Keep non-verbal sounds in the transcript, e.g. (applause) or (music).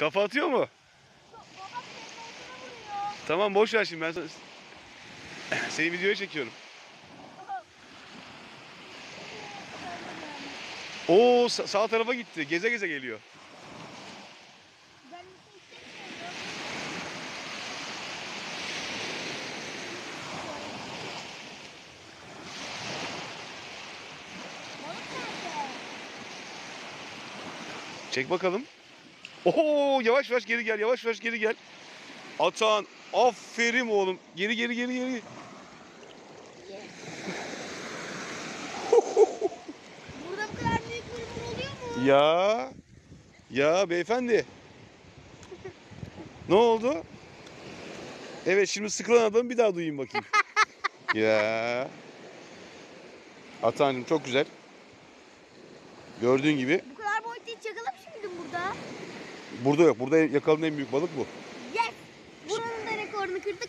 Kafa atıyor mu? Tamam boş ver şimdi ben sana... Seni videoya çekiyorum. Oo sa- sağ tarafa gitti. Geze geze geliyor. Çek bakalım. Oo yavaş yavaş geri gel. Yavaş yavaş geri gel. Atan aferin oğlum. Geri geri geri geri. Burada bu kadar büyük limon oluyor mu? Ya. Ya beyefendi. ne oldu? Evet şimdi sıkılan adamı bir daha duyayım bakayım. (laughs) ya. Atancım çok güzel. Gördüğün gibi Bu kadar boyutta hiç yakalamış mıydın burada? Burada yok. Burada yakaladığın en büyük balık bu. Yes! Buranın da rekorunu kırdık.